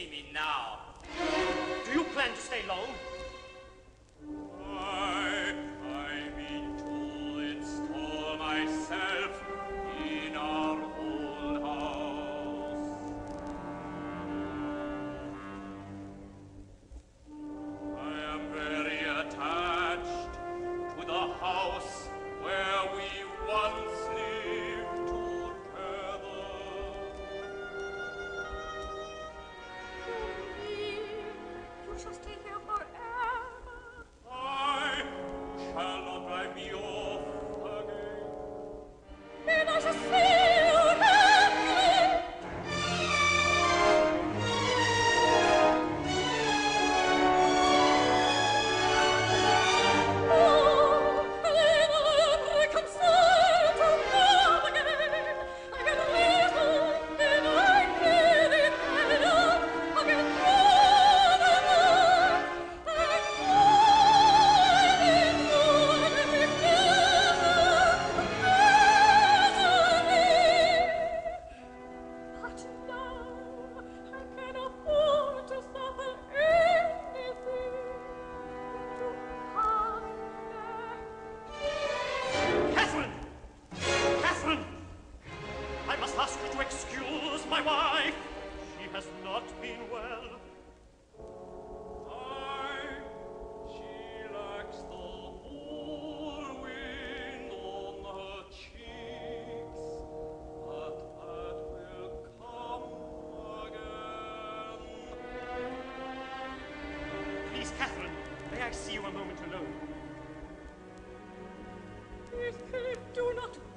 see me now. Do you plan to stay long? to know. Do not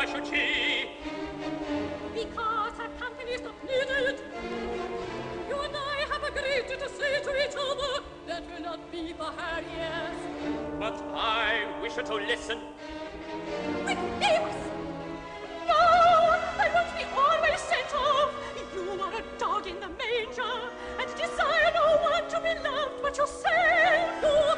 why should she? Because her company is not needed. You and I have agreed to say to each other that will not be for her, yes. But I wish her to listen. Refuse! No! I won't be always sent off. You are a dog in the manger, and desire no one to be loved but yourself. You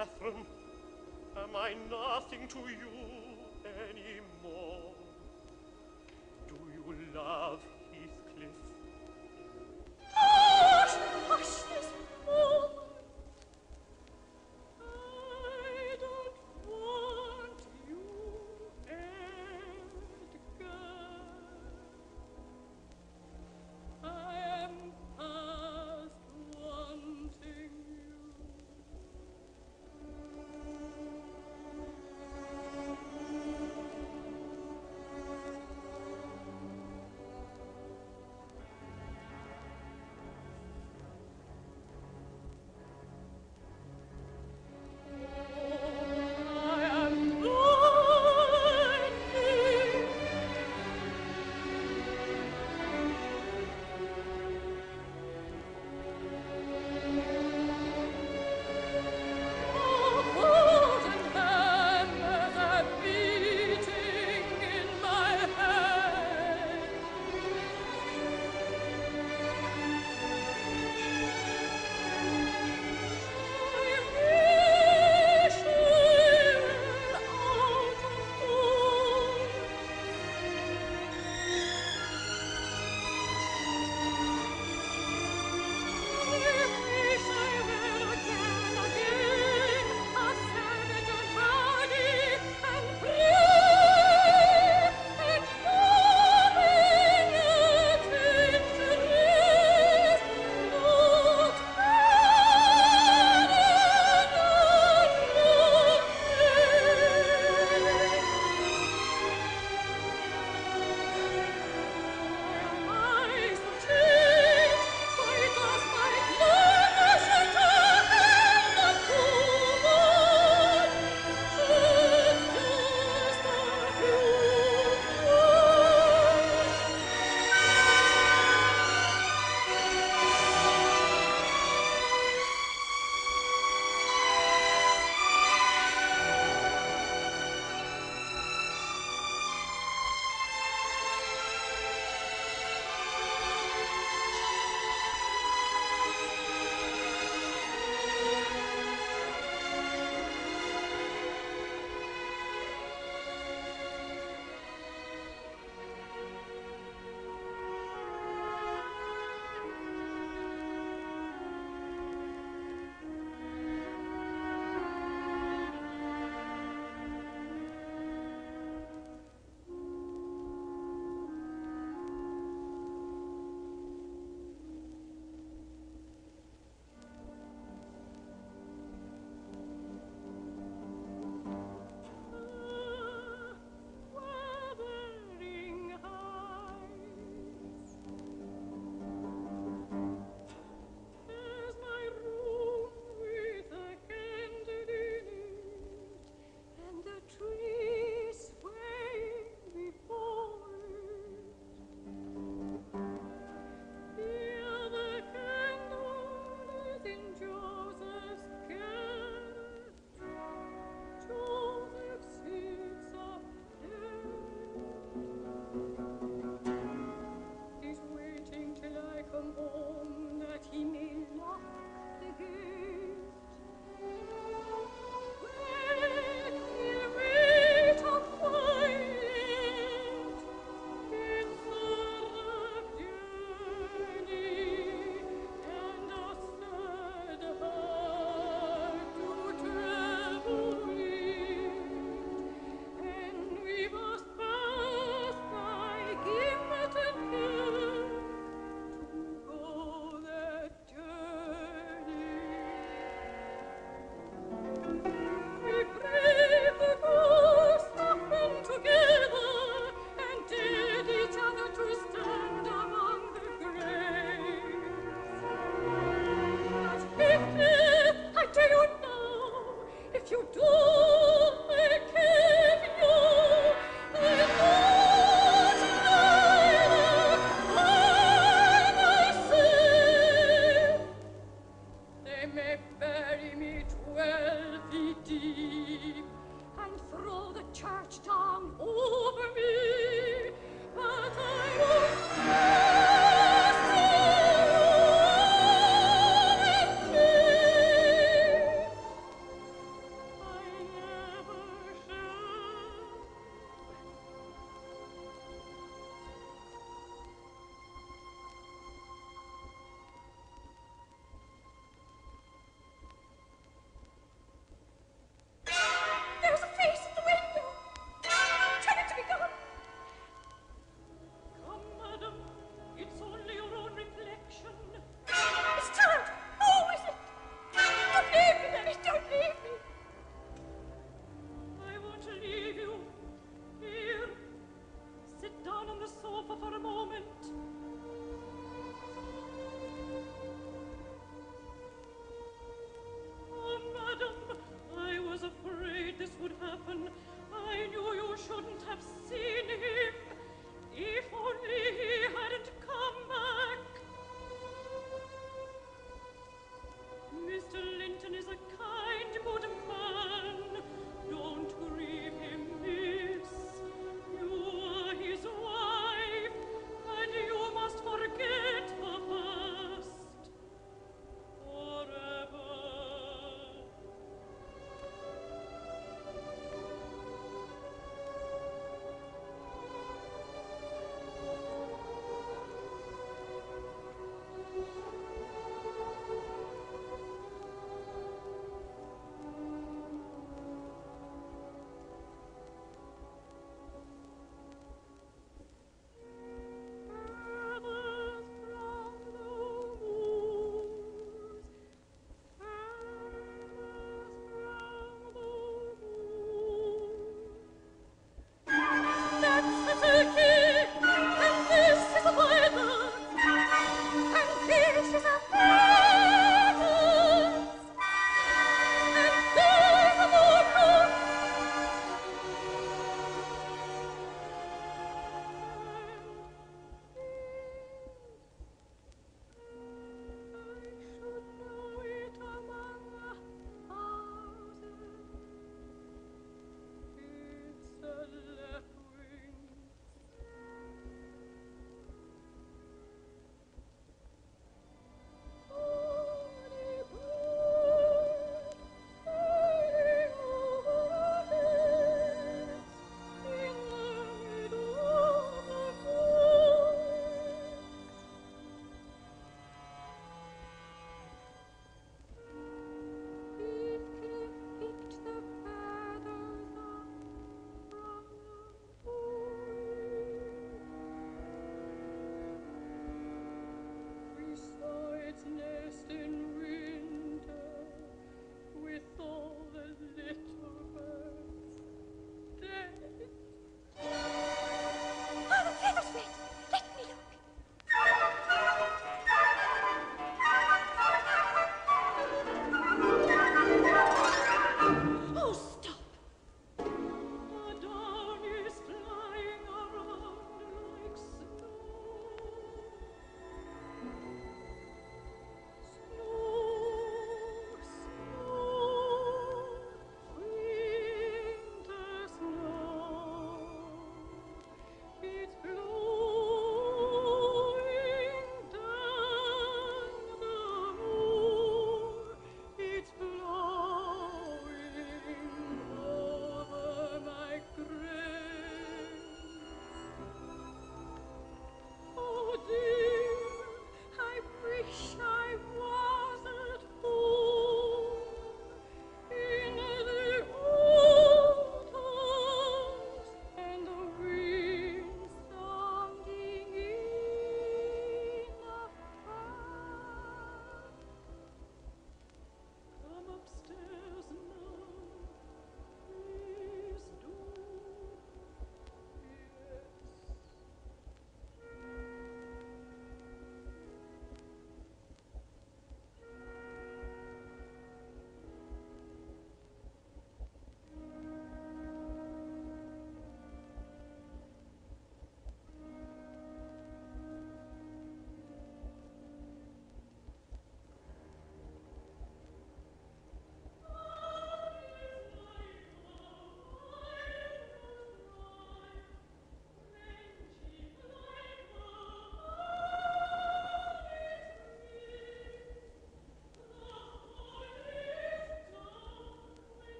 Catherine, am I nothing to you